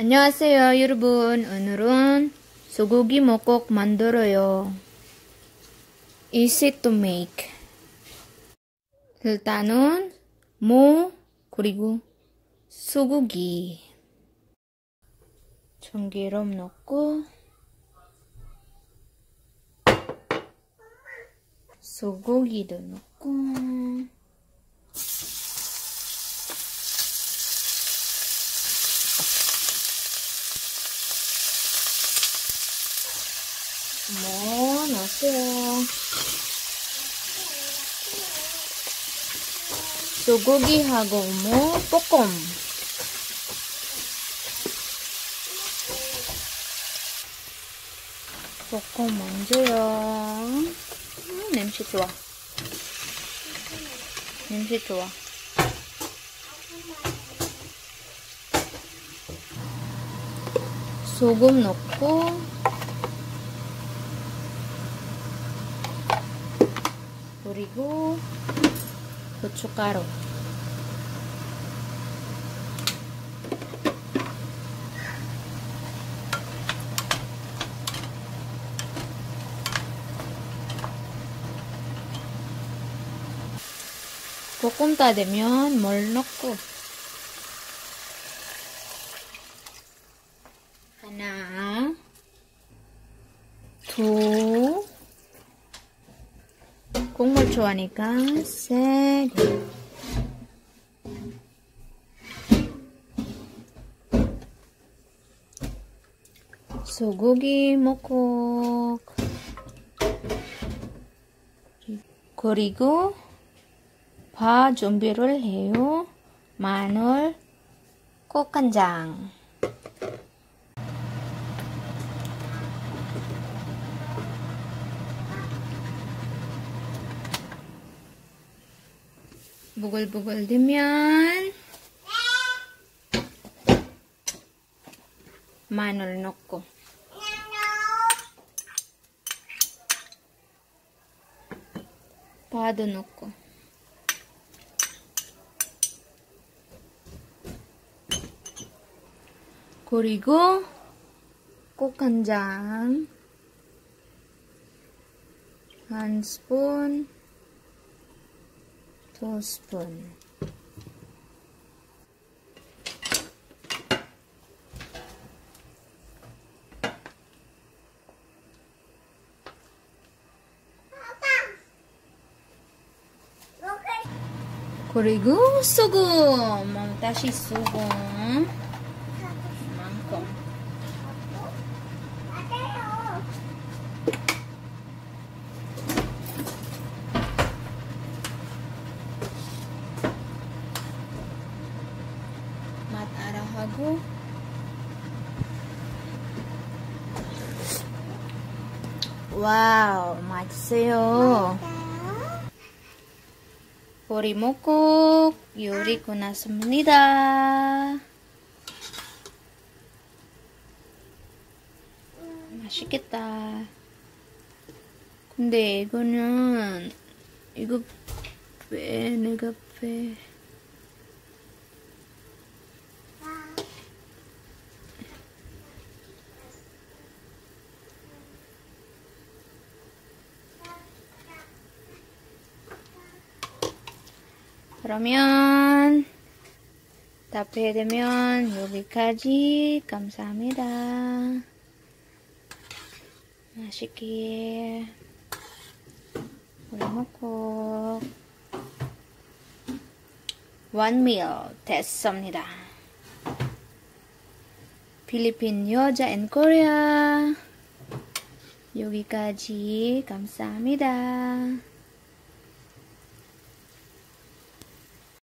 안녕하세요, 여러분. 오늘은 소고기 먹고 만들어요. Easy to make. 일단은 무 그리고 소고기 참기름 넣고 소고기도 넣고 뭐 넣으세요. 소고기하고 뭐 볶음. 볶음 먼저요. 음, 냄새 좋아. 냄새 좋아. 소금 넣고 그리고 고춧가루 볶음 다 되면 물 넣고? 하나 둘 국물 좋아하니까 세 개. 소고기 먹고 그리고 파 준비를 해요. 마늘, 국간장. 부글부글 되면 마늘 넣고 파도 넣고 그리고 국간장 한 스푼 두 스푼 그리고 소금 다시 소금 만큼 맛 알아 하고. 와우 맛있어요. 보리 먹고 요리 끝났습니다. 맛있겠다. 근데 이거는 이거 빼 내가 빼 그러면 답해야 되면 여기까지 감사합니다. 맛있게 먹고 원밀 됐습니다. 필리핀 여자 앤 코리아 여기까지 감사합니다.